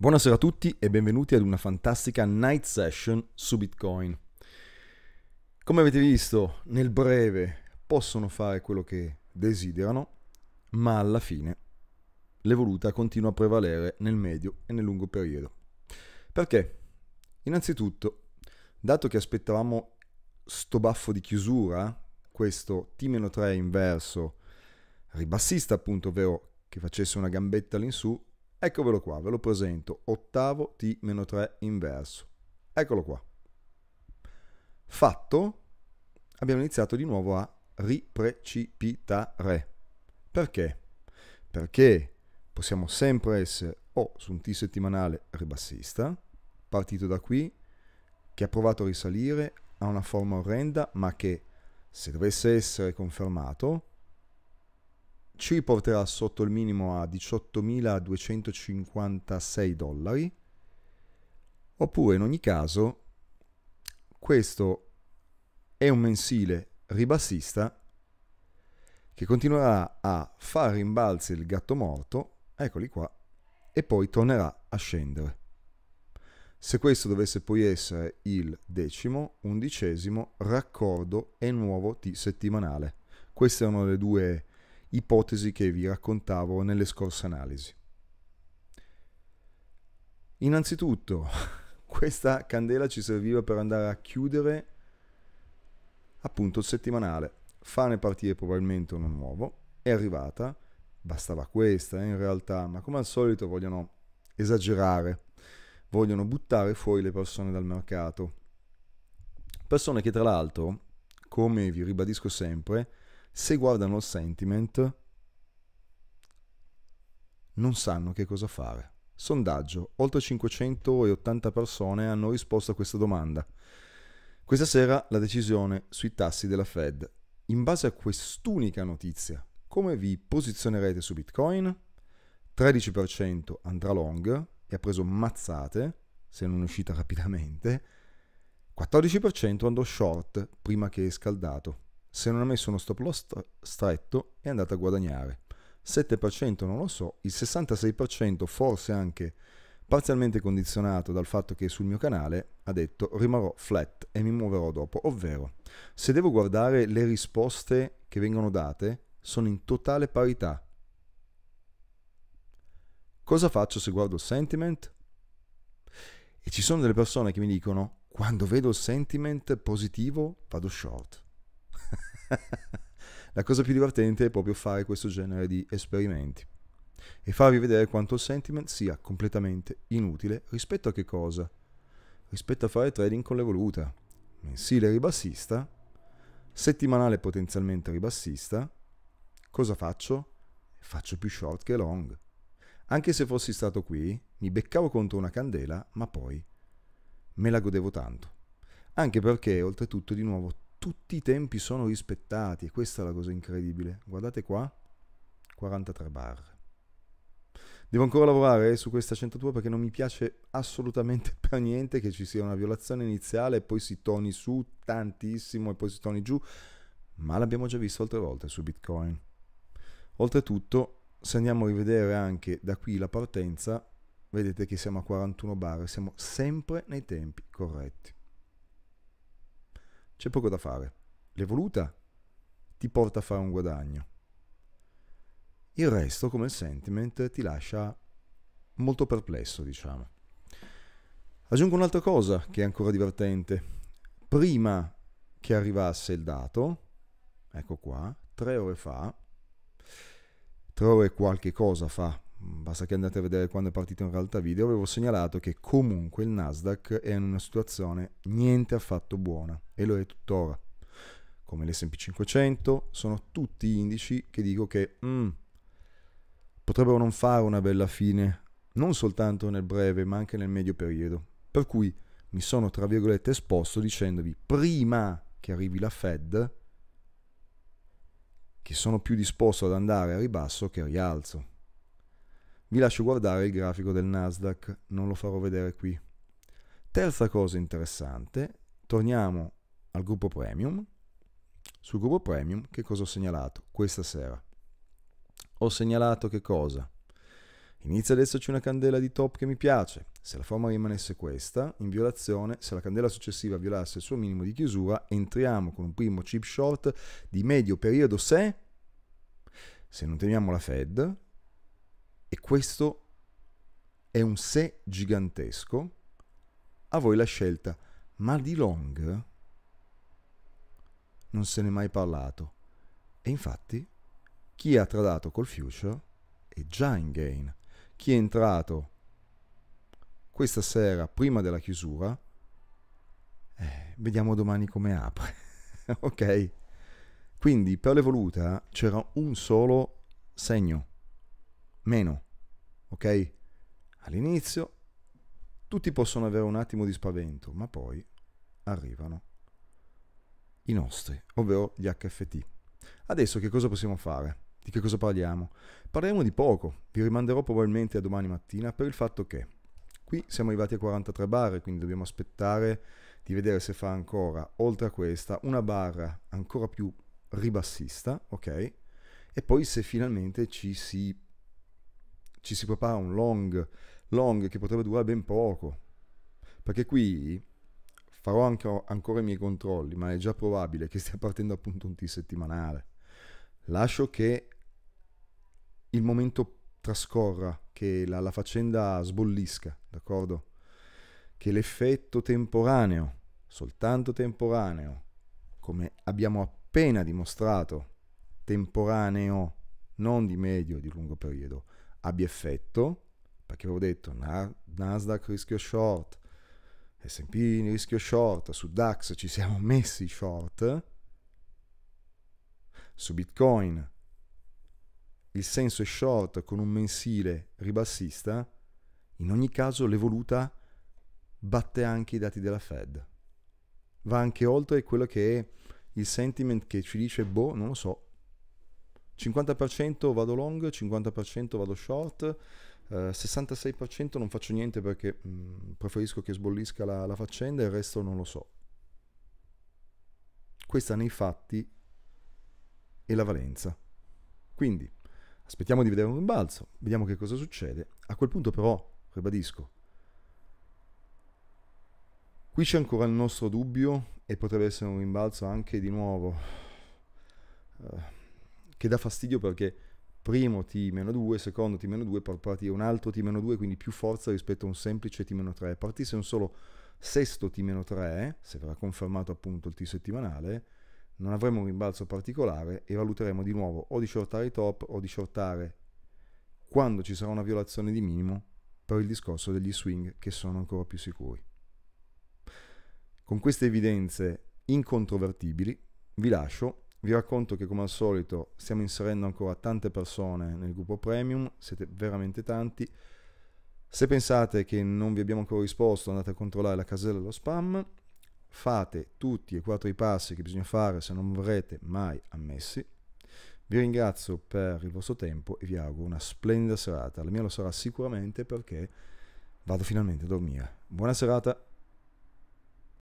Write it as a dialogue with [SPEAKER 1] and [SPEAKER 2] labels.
[SPEAKER 1] Buonasera a tutti e benvenuti ad una fantastica night session su Bitcoin. Come avete visto, nel breve possono fare quello che desiderano, ma alla fine l'evoluta continua a prevalere nel medio e nel lungo periodo. Perché? Innanzitutto, dato che aspettavamo sto baffo di chiusura, questo T-3 inverso ribassista appunto, ovvero che facesse una gambetta all'insù, Eccovelo qua, ve lo presento, ottavo T-3 inverso. Eccolo qua. Fatto, abbiamo iniziato di nuovo a riprecipitare. Perché? Perché possiamo sempre essere o su un T settimanale ribassista, partito da qui, che ha provato a risalire a una forma orrenda, ma che se dovesse essere confermato, ci riporterà sotto il minimo a 18.256 dollari, oppure in ogni caso questo è un mensile ribassista che continuerà a fare rimbalzi il gatto morto, eccoli qua, e poi tornerà a scendere. Se questo dovesse poi essere il decimo, undicesimo raccordo e nuovo T settimanale. Queste erano le due ipotesi che vi raccontavo nelle scorse analisi. Innanzitutto, questa candela ci serviva per andare a chiudere appunto il settimanale, farne partire probabilmente uno nuovo, è arrivata, bastava questa eh, in realtà, ma come al solito vogliono esagerare, vogliono buttare fuori le persone dal mercato. Persone che tra l'altro, come vi ribadisco sempre, se guardano il sentiment, non sanno che cosa fare. Sondaggio, oltre 580 persone hanno risposto a questa domanda. Questa sera la decisione sui tassi della Fed. In base a quest'unica notizia, come vi posizionerete su Bitcoin? 13% andrà long e ha preso mazzate, se non è uscita rapidamente. 14% andò short prima che è scaldato se non ha messo uno stop loss stretto è andato a guadagnare. 7% non lo so, il 66% forse anche parzialmente condizionato dal fatto che sul mio canale ha detto rimarrò flat e mi muoverò dopo, ovvero se devo guardare le risposte che vengono date sono in totale parità. Cosa faccio se guardo il sentiment? E ci sono delle persone che mi dicono quando vedo il sentiment positivo vado short. La cosa più divertente è proprio fare questo genere di esperimenti e farvi vedere quanto il sentiment sia completamente inutile rispetto a che cosa? Rispetto a fare trading con l'evoluta, mensile ribassista, settimanale potenzialmente ribassista, cosa faccio? Faccio più short che long. Anche se fossi stato qui, mi beccavo contro una candela, ma poi me la godevo tanto. Anche perché, oltretutto, di nuovo, tutti i tempi sono rispettati e questa è la cosa incredibile. Guardate qua, 43 barre. Devo ancora lavorare su questa accentuatura perché non mi piace assolutamente per niente che ci sia una violazione iniziale e poi si torni su tantissimo e poi si torni giù, ma l'abbiamo già visto altre volte su Bitcoin. Oltretutto, se andiamo a rivedere anche da qui la partenza, vedete che siamo a 41 barre, siamo sempre nei tempi corretti. C'è poco da fare. L'evoluta ti porta a fare un guadagno. Il resto, come il sentiment, ti lascia molto perplesso, diciamo. Aggiungo un'altra cosa che è ancora divertente. Prima che arrivasse il dato, ecco qua, tre ore fa, tre ore qualche cosa fa, basta che andate a vedere quando è partito in realtà video, avevo segnalato che comunque il Nasdaq è in una situazione niente affatto buona e lo è tuttora. Come l'SP 500 sono tutti indici che dico che mm, potrebbero non fare una bella fine, non soltanto nel breve ma anche nel medio periodo. Per cui mi sono tra virgolette esposto dicendovi prima che arrivi la Fed che sono più disposto ad andare a ribasso che a rialzo vi lascio guardare il grafico del Nasdaq, non lo farò vedere qui. Terza cosa interessante, torniamo al gruppo premium. Sul gruppo premium che cosa ho segnalato questa sera? Ho segnalato che cosa? Inizia ad esserci una candela di top che mi piace. Se la forma rimanesse questa, in violazione, se la candela successiva violasse il suo minimo di chiusura, entriamo con un primo chip short di medio periodo se, se non teniamo la Fed, e questo è un se gigantesco, a voi la scelta, ma di long non se n'è mai parlato. E infatti, chi ha tradato col future è già in gain chi è entrato questa sera prima della chiusura, eh, vediamo domani come apre. ok? Quindi per l'evoluta c'era un solo segno, meno. Ok? All'inizio tutti possono avere un attimo di spavento, ma poi arrivano i nostri, ovvero gli HFT. Adesso che cosa possiamo fare? Di che cosa parliamo? Parleremo di poco, vi rimanderò probabilmente a domani mattina per il fatto che qui siamo arrivati a 43 barre, quindi dobbiamo aspettare di vedere se fa ancora, oltre a questa, una barra ancora più ribassista, ok? E poi se finalmente ci si, ci si prepara un long, long che potrebbe durare ben poco. Perché qui farò anche ancora i miei controlli, ma è già probabile che stia partendo appunto un T settimanale. Lascio che il momento trascorra, che la, la faccenda sbollisca, d'accordo? Che l'effetto temporaneo, soltanto temporaneo, come abbiamo appena dimostrato, temporaneo, non di medio o di lungo periodo, abbia effetto, perché avevo detto Nasdaq rischio short, S&P rischio short, su DAX ci siamo messi short, su Bitcoin il senso è short con un mensile ribassista, in ogni caso l'evoluta batte anche i dati della Fed. Va anche oltre quello che è il sentiment che ci dice, boh, non lo so, 50% vado long, 50% vado short, eh, 66% non faccio niente perché mh, mm, preferisco che sbollisca la, la faccenda e il resto non lo so. Questa nei fatti è la valenza. Quindi, Aspettiamo di vedere un rimbalzo, vediamo che cosa succede. A quel punto però, ribadisco, qui c'è ancora il nostro dubbio e potrebbe essere un rimbalzo anche di nuovo uh, che dà fastidio perché primo T-2, secondo T-2 per partire un altro T-2, quindi più forza rispetto a un semplice T-3. Partisse un solo sesto T-3, se verrà confermato appunto il T settimanale, non avremo un rimbalzo particolare e valuteremo di nuovo o di shortare i top o di shortare quando ci sarà una violazione di minimo per il discorso degli swing che sono ancora più sicuri. Con queste evidenze incontrovertibili vi lascio, vi racconto che come al solito stiamo inserendo ancora tante persone nel gruppo premium, siete veramente tanti. Se pensate che non vi abbiamo ancora risposto andate a controllare la casella dello spam fate tutti e quattro i passi che bisogna fare se non verrete mai ammessi. Vi ringrazio per il vostro tempo e vi auguro una splendida serata. La mia lo sarà sicuramente perché vado finalmente a dormire. Buona serata.